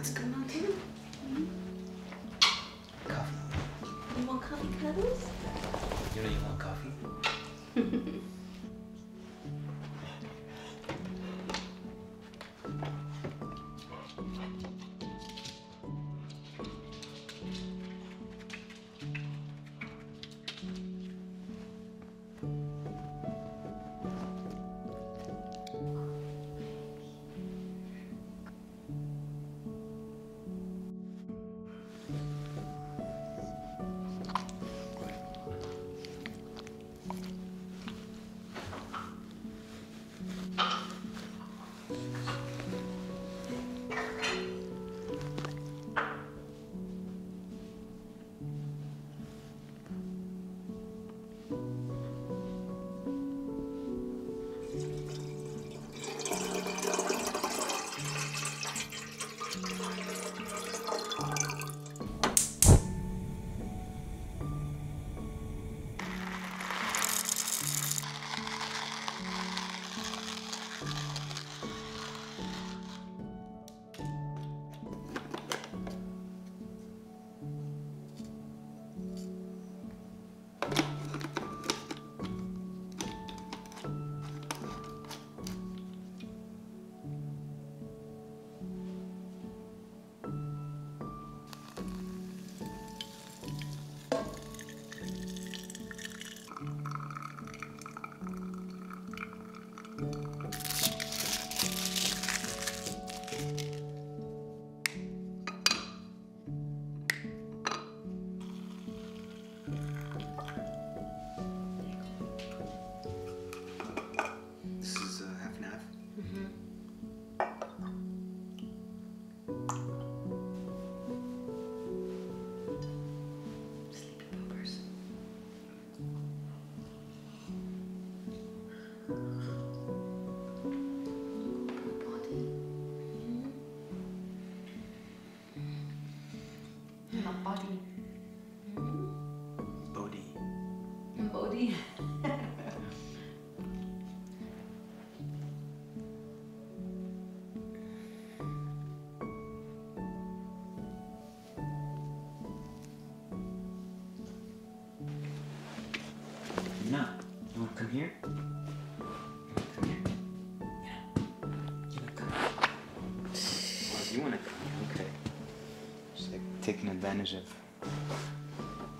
Let's go now too. Coffee. You want coffee cuddles? You know you want coffee? body. Just like taking advantage of,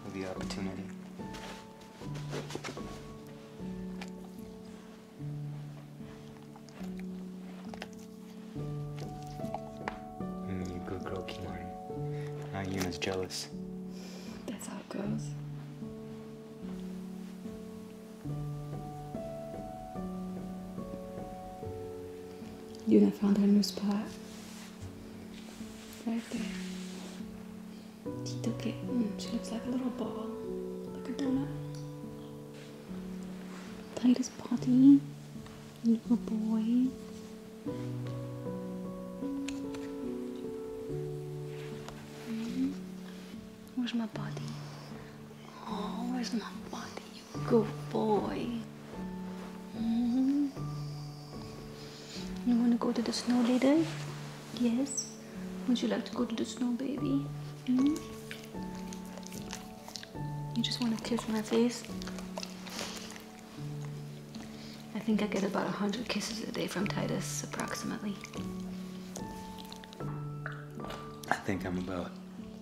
of the opportunity. Mm, you good girl, Kimahri. Now Yuna's jealous. That's how it goes. Yuna found her new spot. Right there. She took it. Mm, she looks like a little ball. Like a donut. Tidus body. Little boy. Mhm. Where's my body? Oh, where's my body? You good boy. Mhm. You want to go to the snow later? Yes. Would you like to go to the snow, baby? Hmm? You just want to kiss my face? I think I get about a hundred kisses a day from Tidus, approximately. I think I'm about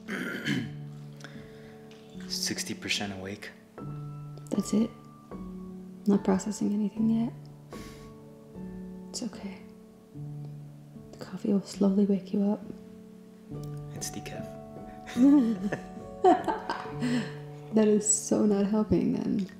60% awake. That's it. Not processing anything yet. It's okay. The coffee will slowly wake you up. It's decaf. That is so not helping then.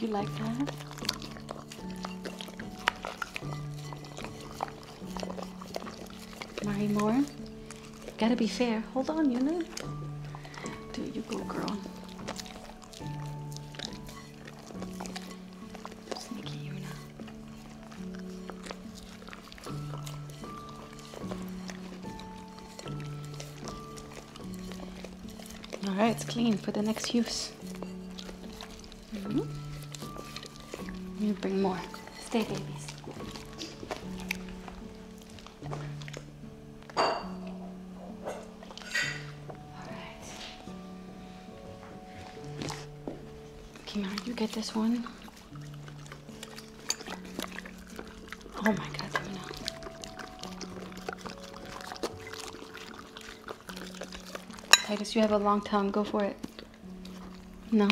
You like that? Kimahri more. Gotta be fair. Hold on, you know. There you go, girl. Sneaky Yuna. All right, it's clean for the next use. Bring more. Stay, babies. Kimahri, you get this one. Oh my god, Luna. Tidus, you have a long tongue. Go for it. No?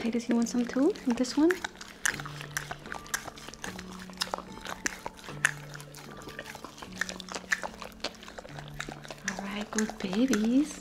Tidus, you want some too? This one? All right, good babies.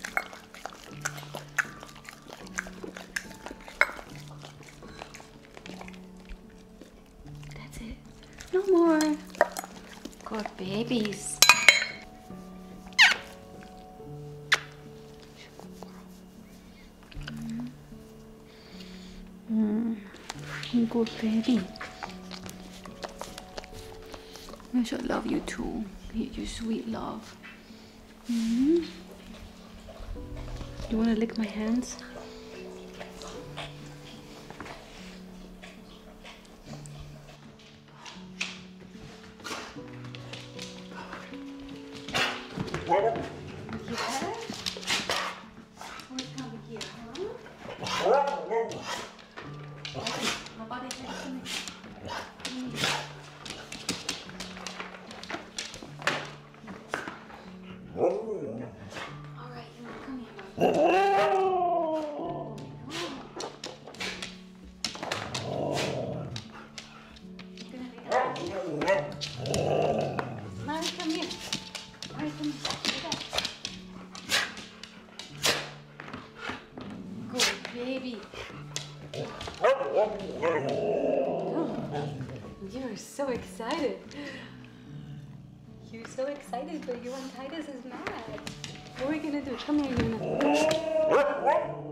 Sweet love. Mhm. You wanna lick my hands? You're so excited. You're so excited, but you and Tidus is mad. What are we gonna do? Come here, Yuna. Come here. Yuna,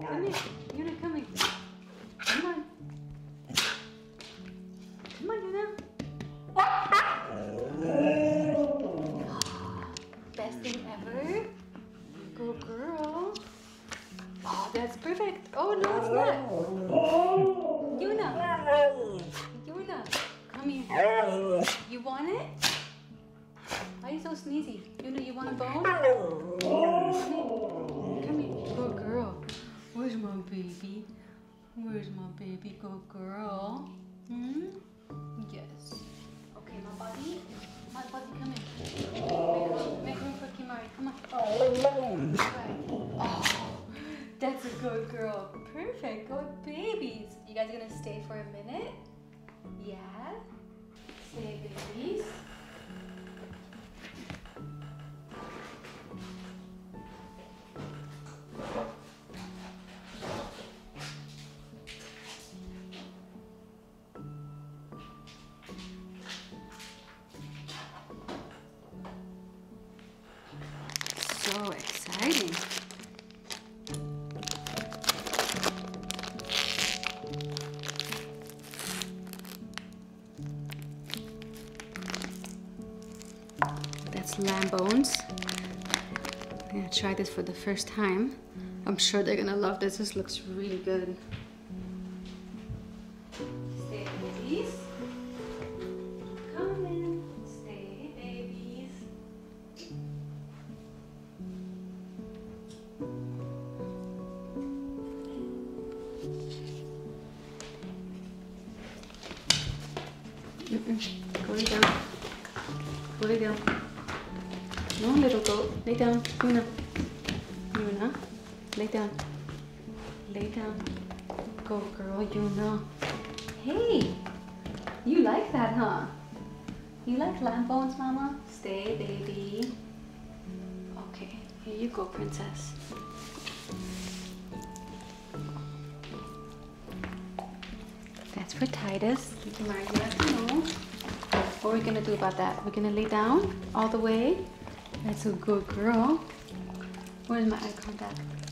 lamb bones. I'm gonna try this for the first time. I'm sure they're gonna love this. This looks really good. About that? We're gonna lay down all the way. That's a good girl. Where's my eye contact?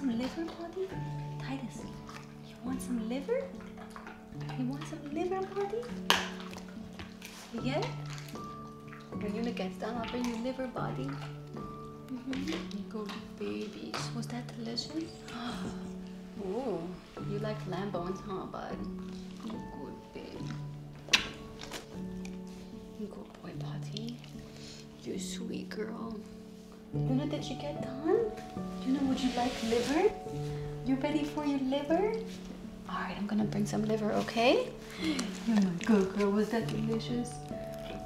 Some liver, buddy? Tidus, you want some liver? You want some liver, buddy? Yeah? When Yuna gets done, I'll bring you liver, buddy. Mm-hmm. You go babies. Was that delicious? oh, you like lamb bones, huh, bud? Good babe. Good boy, buddy. You're sweet girl. Yuna, did you get done? You know, would you like liver? You ready for your liver? All right, I'm gonna bring some liver, okay? You're my good girl. Was that delicious?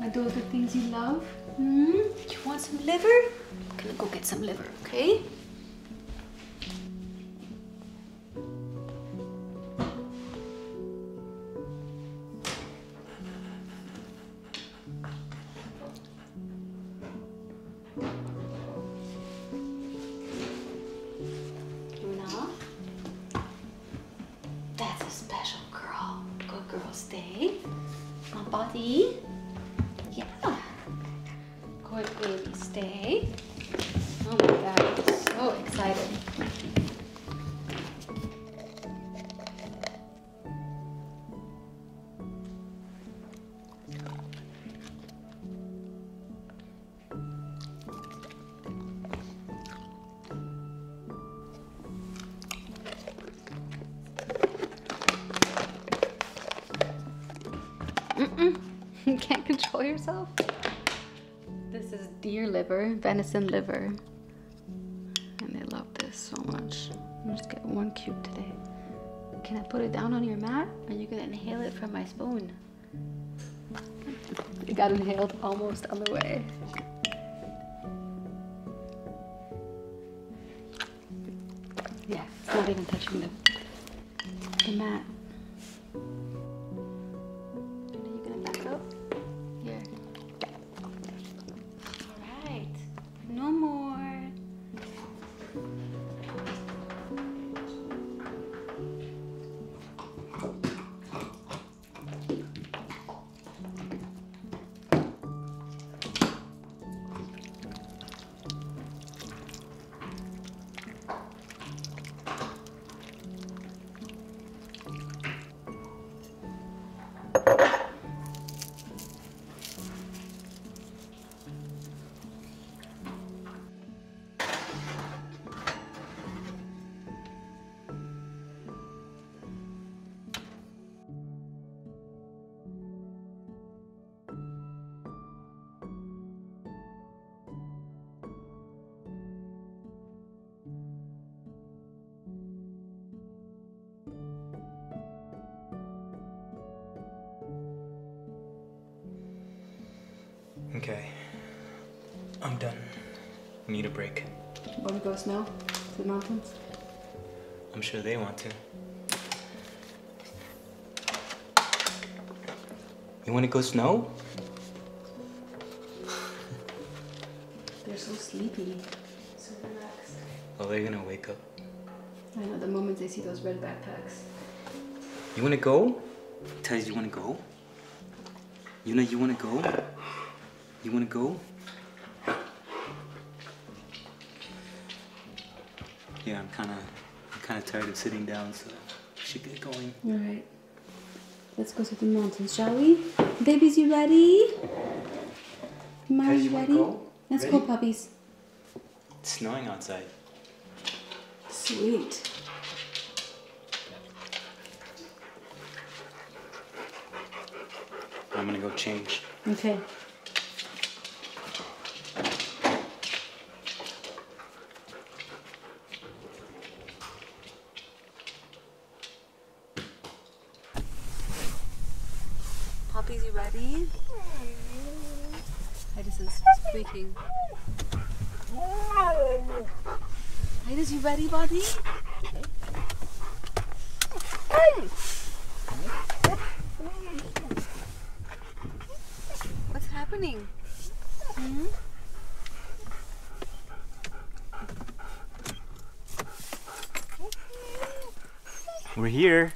Are those the things you love? Hmm? You want some liver? I'm gonna go get some liver, okay? Yourself. This is deer liver, venison liver. And they love this so much. I'm just getting one cube today. Can I put it down on your mat? Are you gonna inhale it from my spoon? It got inhaled almost on the way. Yeah, it's not even touching the, the mat. Want to snow to the mountains? I'm sure they want to. You want to go snow? They're so sleepy. So relaxed. Oh, they're gonna wake up. I know the moment they see those red backpacks. You want to go? Tez, you want to go? You know you want to go? You want to go? Yeah, I'm kind of, I'm kind of tired of sitting down, so we should get going. All right. Let's go to the mountains, shall we? Babies, you ready? Mom, Guys, you you ready? go? Let's go, puppies. It's snowing outside. Sweet. I'm gonna go change. Okay. Puppies, you ready? Edison's squeaking. Tidus, you ready, buddy? What's happening? Hmm? We're here.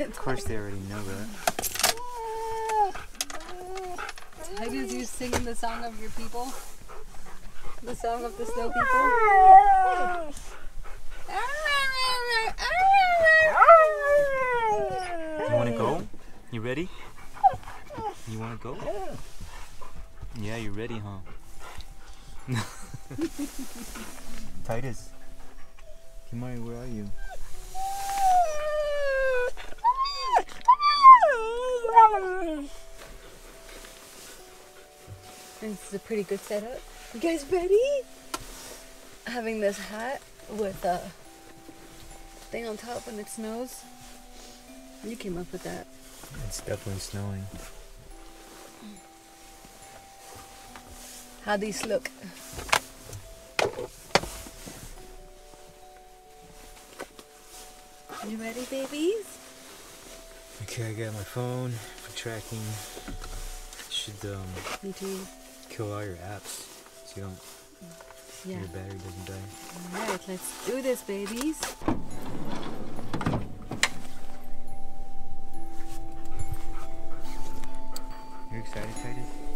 of course, they already know that. Tidus, you singing the song of your people? The song of the snow people? You want to go? You ready? You want to go? Yeah, you're ready, huh? Tidus. Kimahri, where are you? This is a pretty good setup. You guys ready? Having this hat with a thing on top when it snows. You came up with that. It's definitely snowing. How these look? You ready, babies? Okay, I got my phone for tracking. Should um, Me too. kill all your apps so you don't yeah. your battery doesn't die. Alright, let's do this babies. You're excited, Tidus?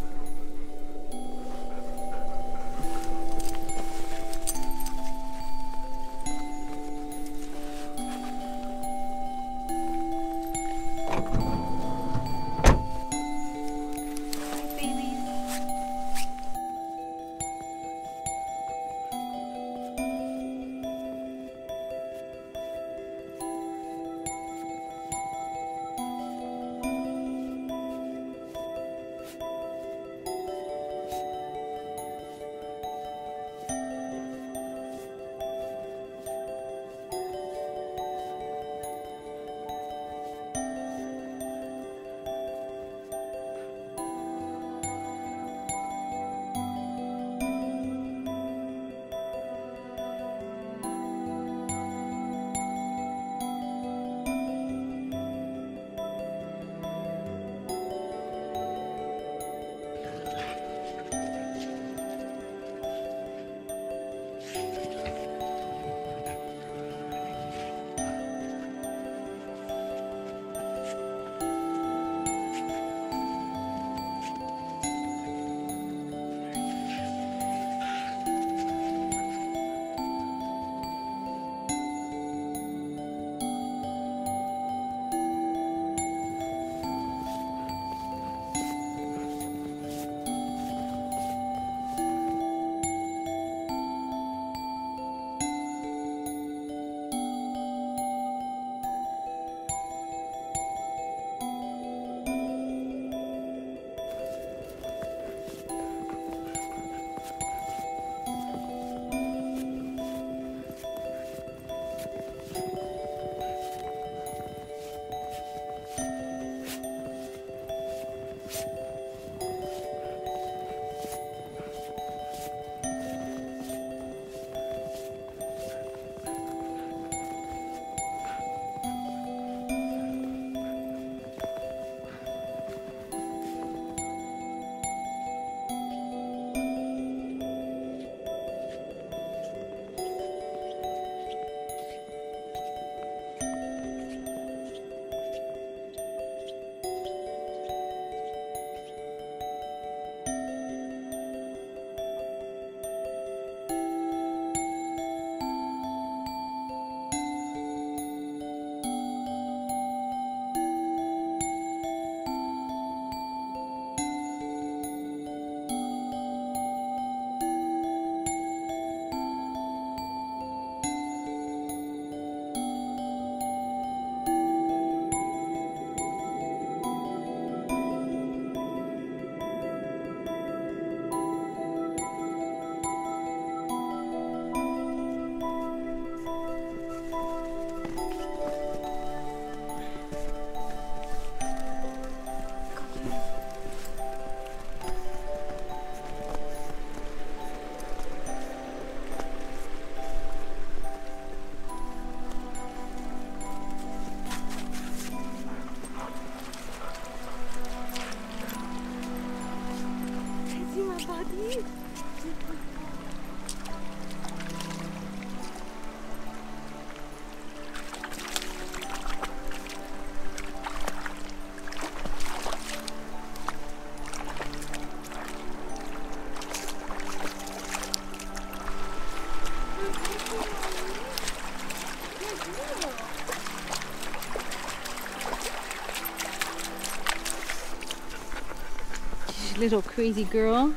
Little crazy girl.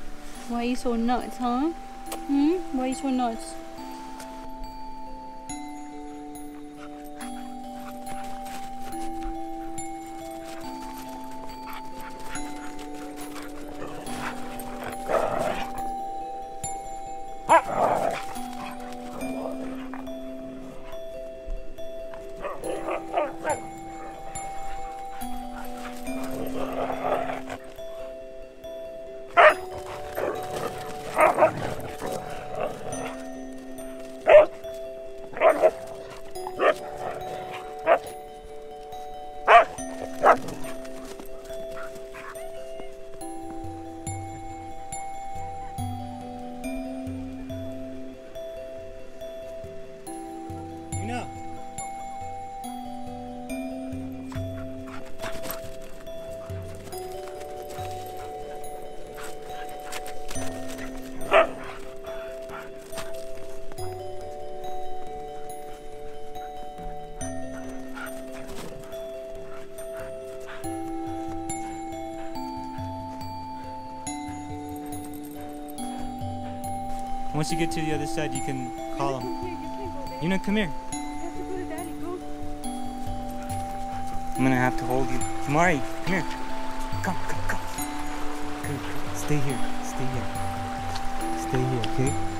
Why you so nuts, huh? Hmm? Why you so nuts? Once you get to the other side, you can call him. You know, come here. I'm gonna have to hold you. Mari, come here. Come, come, come. Good. Stay here. Stay here. Stay here, okay?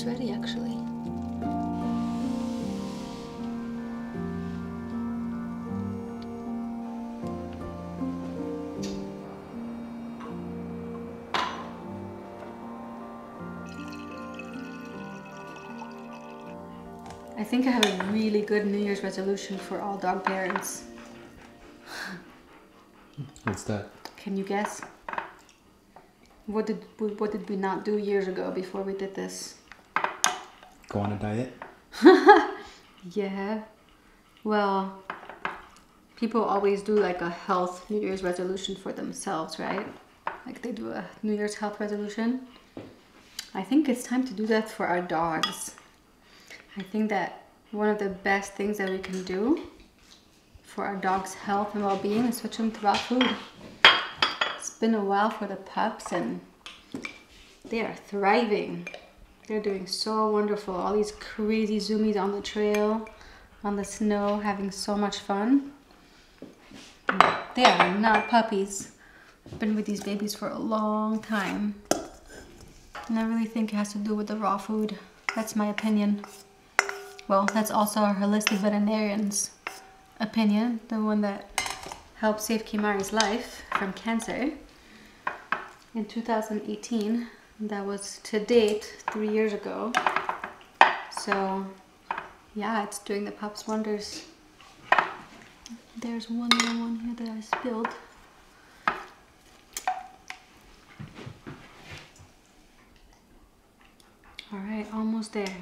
almost ready actually. I think I have a really good New Year's resolution for all dog parents. What's that? Can you guess? What did we, what did we not do years ago before we did this? Go on a diet? Yeah. Well, people always do like a health New Year's resolution for themselves, right? Like they do a New Year's health resolution. I think it's time to do that for our dogs. I think that one of the best things that we can do for our dog's health and well-being is switch them to raw food. It's been a while for the pups and they are thriving. They're doing so wonderful. All these crazy zoomies on the trail, on the snow, having so much fun. They are not puppies. I've been with these babies for a long time. And I really think it has to do with the raw food. That's my opinion. Well, that's also a holistic veterinarian's opinion, the one that helped save Kimahri's life from cancer in 2018. That was to date three years ago. So, yeah, it's doing the pups wonders. There's one little one here that I spilled. All right, almost there.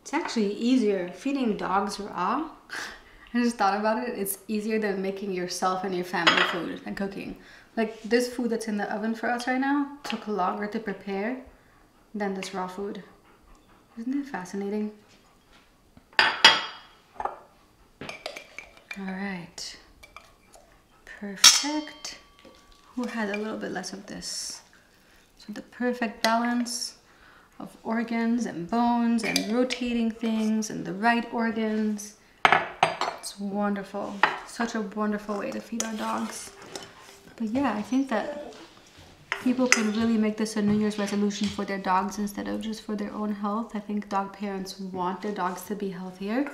It's actually easier feeding dogs raw. I just thought about it. It's easier than making yourself and your family food and cooking. Like this food that's in the oven for us right now took longer to prepare than this raw food. Isn't it fascinating? All right. Perfect. Who had a little bit less of this? So the perfect balance of organs and bones and rotating things and the right organs. It's wonderful. Such a wonderful way to feed our dogs. But yeah, I think that people can really make this a New Year's resolution for their dogs instead of just for their own health. I think dog parents want their dogs to be healthier.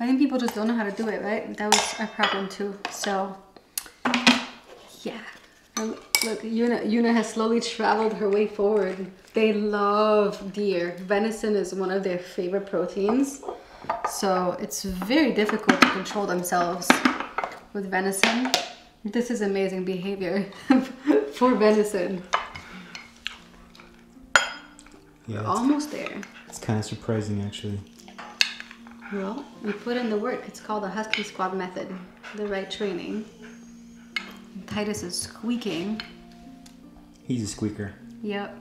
I think people just don't know how to do it, right? That was our problem too. So, yeah. Look, Yuna, Yuna has slowly traveled her way forward. They love deer. Venison is one of their favorite proteins. So it's very difficult to control themselves with venison. This is amazing behavior for venison. Yeah, Almost there. it's kind of surprising actually. Well, we put in the work. It's called the Husky Squad method. The right training. Tidus is squeaking. He's a squeaker. Yep.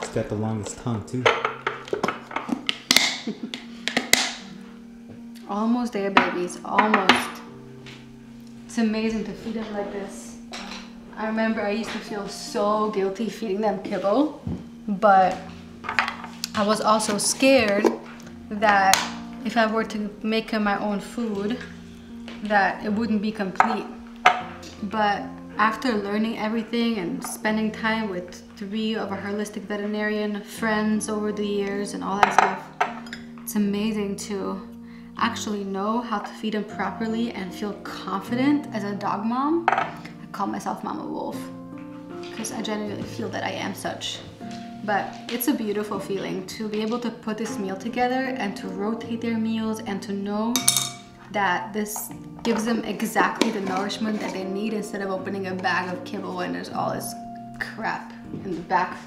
He's got the longest tongue too. Almost there, babies. Almost. It's amazing to feed them like this. I remember I used to feel so guilty feeding them kibble, but I was also scared that if I were to make my own food, that it wouldn't be complete. But after learning everything and spending time with three of our holistic veterinarian friends over the years and all that stuff, it's amazing to actually know how to feed them properly and feel confident as a dog mom. I call myself Mama Wolf because I genuinely feel that I am such. But it's a beautiful feeling to be able to put this meal together and to rotate their meals and to know that this gives them exactly the nourishment that they need instead of opening a bag of kibble and there's all this crap in the back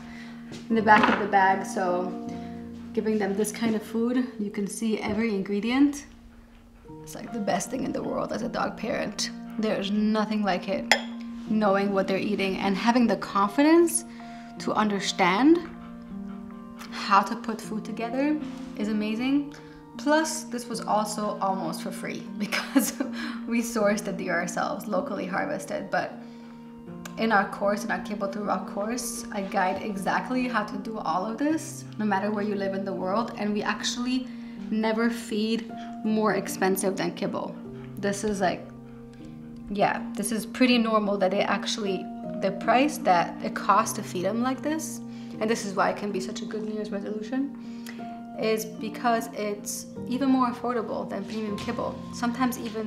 in the back of the bag. So giving them this kind of food, you can see every ingredient. It's like the best thing in the world as a dog parent. There's nothing like it. Knowing what they're eating and having the confidence to understand how to put food together is amazing. Plus, this was also almost for free because we sourced the deer ourselves, locally harvested. But in our course, in our Kibble to Raw course, I guide exactly how to do all of this, no matter where you live in the world. And we actually never feed more expensive than kibble. This is like, yeah, this is pretty normal that they actually, the price that it costs to feed them like this, and this is why it can be such a good New Year's resolution, is because it's even more affordable than premium kibble. Sometimes even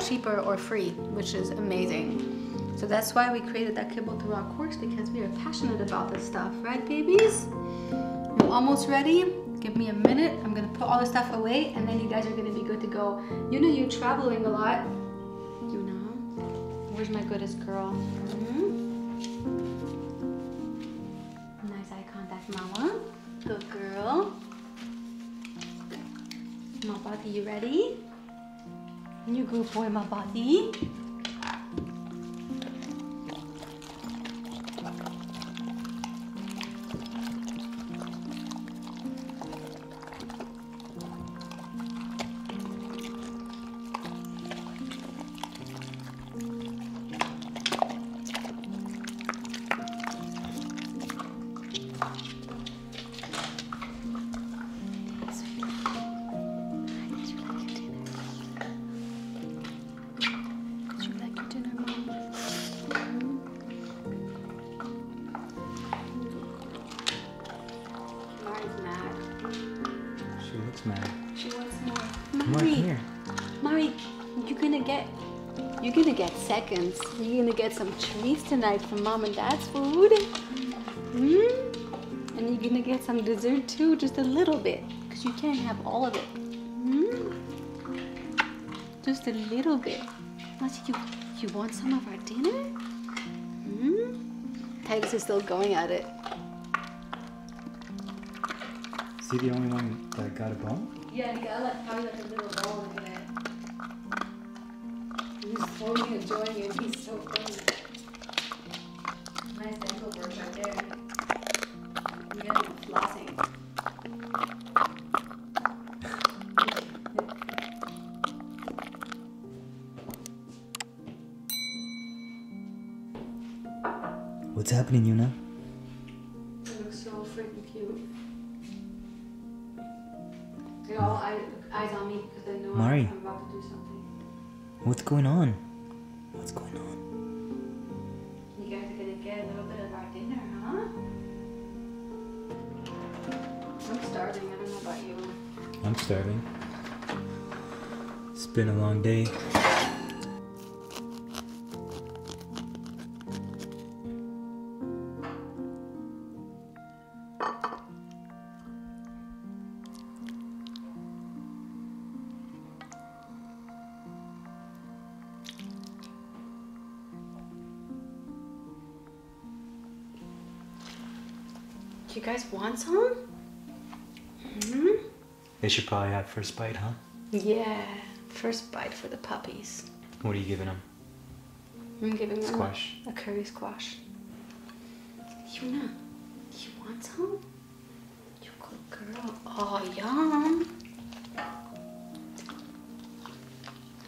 cheaper or free, which is amazing. So that's why we created that Kibble to Raw course because we are passionate about this stuff, right babies? We're almost ready. Give me a minute. I'm gonna put all the stuff away and then you guys are gonna be good to go. You know you're traveling a lot. You know? Where's my goodest girl? Hmm? Nice eye contact, mama. Good girl. My body, you ready? You good boy, my body. Get seconds. You're gonna get some treats tonight from Mom and Dad's food. Hmm? And you're gonna get some dessert too, just a little bit, because you can't have all of it. Hmm? Just a little bit. What, you, you want some of our dinner? Hmm? Tidus is still going at it. Is he the only one that got a bone? Yeah, he got like probably like a little He's totally enjoying it. He's so funny. Nice dental work right there. You got him flossing. What's happening, Yuna? It looks so freaking cute. They all eyes on me because they know Mari. I'm about to do something. What's going on? Starving. It's been a long day. They should probably have first bite, huh? Yeah, first bite for the puppies. What are you giving them? I'm giving them Squash. a curry squash. Yuna, you want some? You good girl. Oh, yum.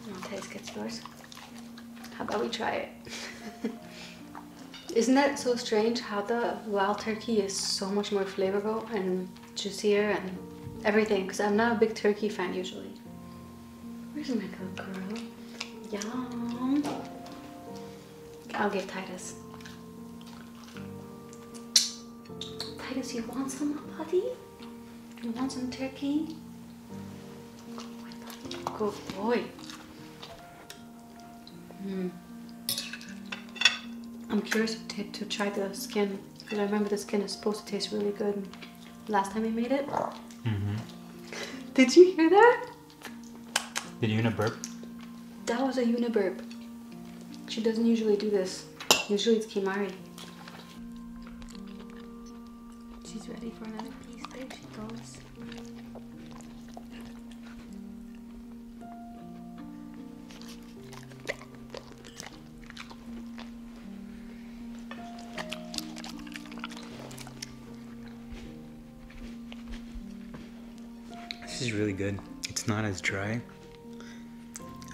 I'll taste gets yours. How about we try it? Isn't that so strange how the wild turkey is so much more flavorful and juicier and everything? Because I'm not a big turkey fan usually. Where's my good girl? Yum. I'll give Tidus. Tidus, you want some, buddy? You want some turkey? Good boy. Hmm. I'm curious to, to try the skin because I remember the skin is supposed to taste really good last time we made it. Mm-hmm. Did you hear that? Did Yuna burp? That was a uniburp. She doesn't usually do this. Usually it's Kimahri. She's ready for another piece. There she goes. Really good. It's not as dry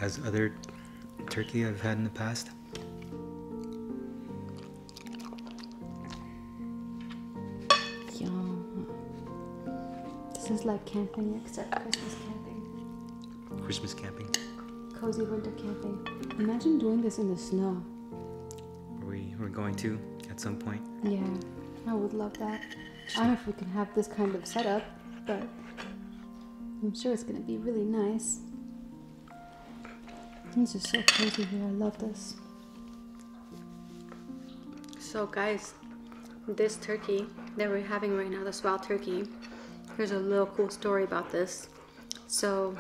as other turkey I've had in the past. Yum. This is like camping except Christmas camping. Christmas camping. Cozy winter camping. Imagine doing this in the snow. We we're going to at some point. Yeah, I would love that. I don't know if we can have this kind of setup, but I'm sure it's gonna be really nice. This is so cozy here. I love this. So, guys, this turkey that we're having right now, this wild turkey, here's a little cool story about this. So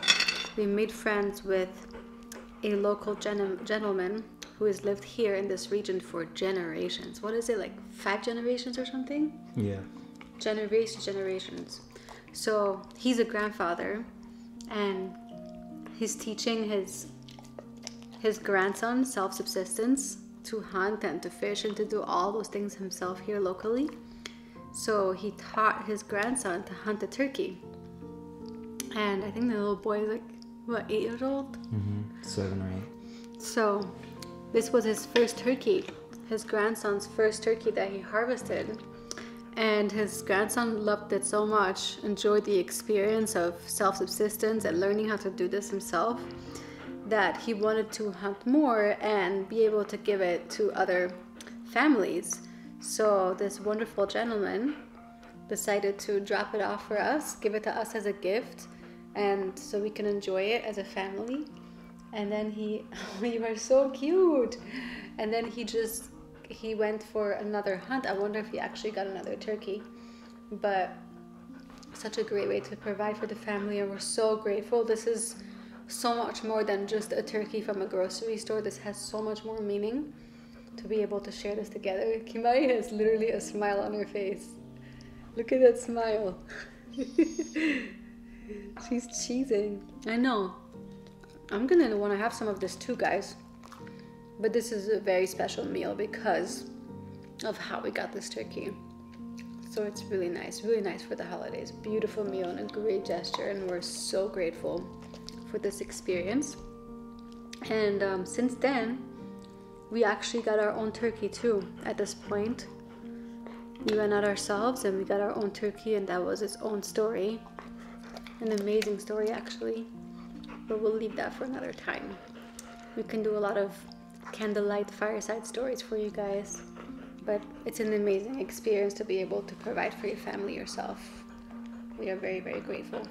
we made friends with a local gen- gentleman who has lived here in this region for generations. What is it, like five generations or something? Yeah. Generations, generations. So he's a grandfather and he's teaching his his grandson self-subsistence to hunt and to fish and to do all those things himself here locally. So he taught his grandson to hunt a turkey. And I think the little boy is like, what, eight years old? Mm-hmm. Seven or eight. So this was his first turkey, his grandson's first turkey that he harvested. And his grandson loved it so much, enjoyed the experience of self subsistence and learning how to do this himself, that he wanted to hunt more and be able to give it to other families. So, this wonderful gentleman decided to drop it off for us, give it to us as a gift, and so we can enjoy it as a family. And then he, you are so cute. And then he just he went for another hunt. I wonder if he actually got another turkey. But such a great way to provide for the family, and we're so grateful. This is so much more than just a turkey from a grocery store. This has so much more meaning to be able to share this together. Kimahri has literally a smile on her face. Look at that smile. She's cheesing. I know. I'm gonna want to have some of this too, guys. But this is a very special meal because of how we got this turkey. So it's really nice, really nice for the holidays. Beautiful meal and a great gesture, and we're so grateful for this experience. And um, since then, we actually got our own turkey too at this point. We went out ourselves and we got our own turkey, and that was its own story. An amazing story, actually. But we'll leave that for another time. We can do a lot of candlelight fireside stories for you guys. But it's an amazing experience to be able to provide for your family yourself. We are very, very grateful.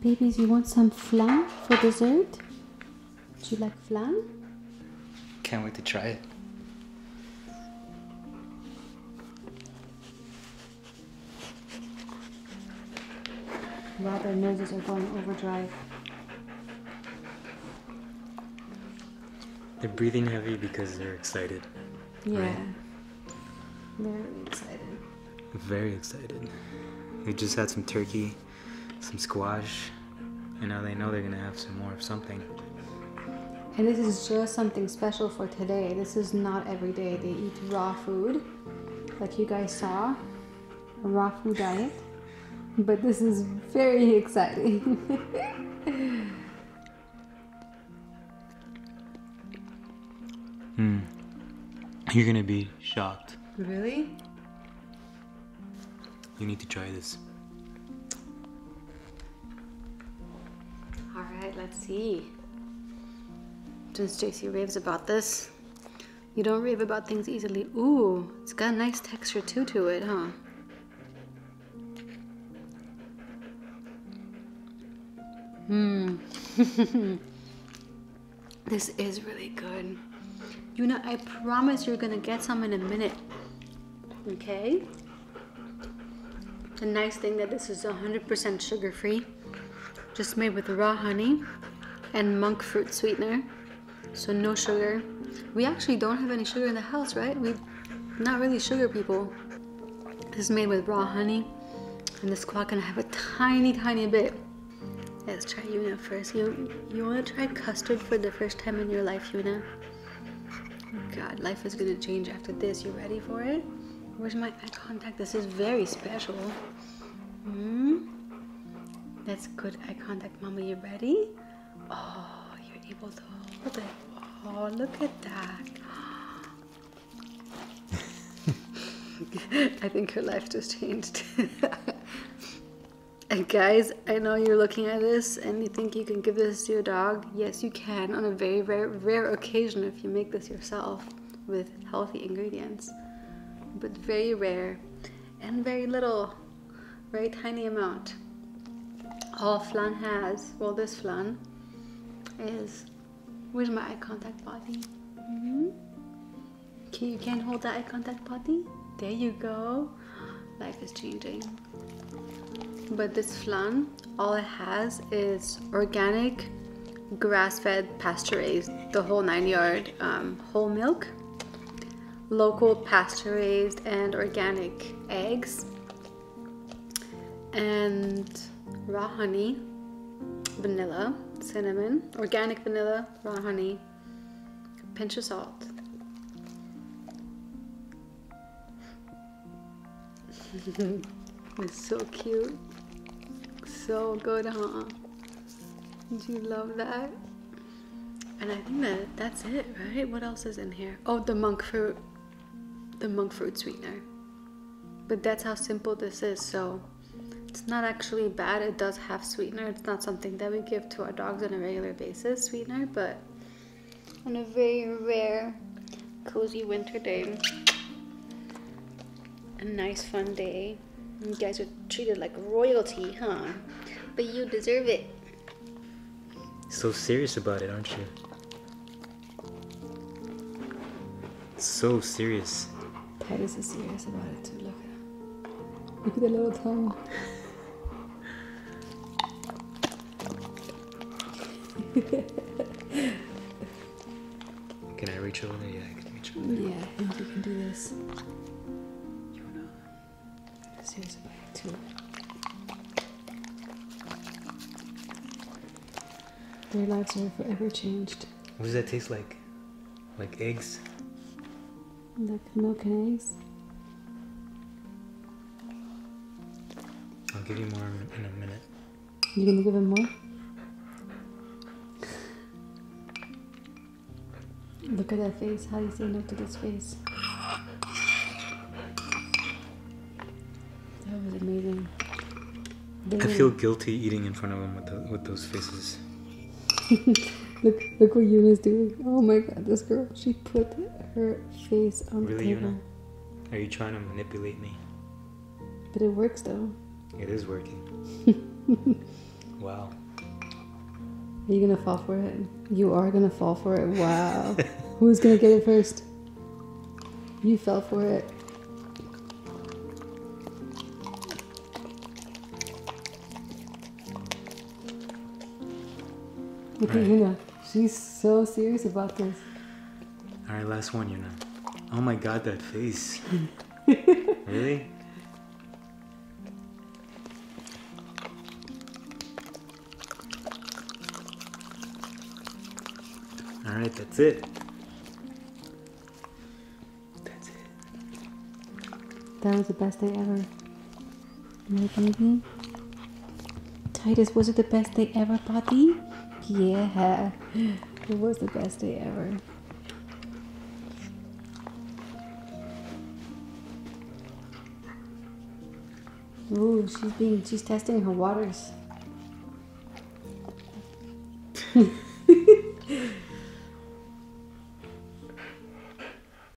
Babies, you want some flan for dessert? Do you like flan? Can't wait to try it. Wow, their noses are going overdrive. They're breathing heavy because they're excited. Yeah. Right. Very excited. Very excited. We just had some turkey, some squash, and now they know they're gonna have some more of something. And this is just something special for today. This is not every day. They eat raw food, like you guys saw, a raw food diet. But this is very exciting. You're gonna be shocked. really? You need to try this. All right, let's see. Since JC raves about this, you don't rave about things easily. Ooh, it's got a nice texture too to it, huh? Hmm. this is really good. You know, I promise you're gonna get some in a minute. Okay? The nice thing that this is 100% sugar free, just made with raw honey and monk fruit sweetener, so no sugar. We actually don't have any sugar in the house, right? We not really sugar people. This is made with raw honey, and this squad can have a tiny, tiny bit. Let's try Yuna first. You you want to try custard for the first time in your life, Yuna? God, life is gonna change after this. You ready for it? Where's my eye contact? This is very special. Hmm. That's good eye contact, Mama. You ready? Oh, you're able to hold it. Oh, look at that. I think her life just changed. guys, I know you're looking at this and you think you can give this to your dog. Yes, you can on a very rare, rare occasion if you make this yourself with healthy ingredients. But very rare and very little, very tiny amount. All flan has, well, this flan is. Where's my eye contact body? hmm Okay, you can hold that eye contact, buddy. There you go. Life is changing. But this flan, all it has is organic, grass-fed, pasture-raised, the whole nine yard, um, whole milk, local pasture-raised and organic eggs, and raw honey, vanilla, cinnamon, organic vanilla, raw honey, pinch of salt. it's so cute. So good, huh? Do you love that? And I think that that's it, right? What else is in here? Oh, the monk fruit. The monk fruit sweetener. But that's how simple this is, so it's not actually bad. It does have sweetener. It's not something that we give to our dogs on a regular basis, sweetener, but on a very rare, cozy winter day, a nice fun day. You guys are treated like royalty, huh? But you deserve it. So serious about it, aren't you? So serious. Tidus is serious about it too. Look at him. Look at the little tongue. Can I reach over there? Yeah, I can reach over there. Yeah, I think you can do this. You wanna? Serious about it too. Their lives are forever changed. What does that taste like? Like eggs? Like milk and eggs. I'll give you more in a minute. You gonna give him more? Look at that face. How do you say no to this face? Amazing. I feel guilty eating in front of them with, the, with those faces. look, look what Yuna's doing. Oh my god, this girl. She put her face on Really, the table. Yuna? Are you trying to manipulate me? But it works though. It is working. wow. Are you gonna fall for it? You are gonna fall for it. Wow. Who's gonna get it first? You fell for it. Look at Yuna. She's so serious about this. All right, last one, Yuna. Oh my god, that face. really? All right, that's it. That's it. That was the best day ever. Right, baby? Tidus, was it the best day ever, buddy? Yeah. It was the best day ever. Ooh, she's being she's testing her waters.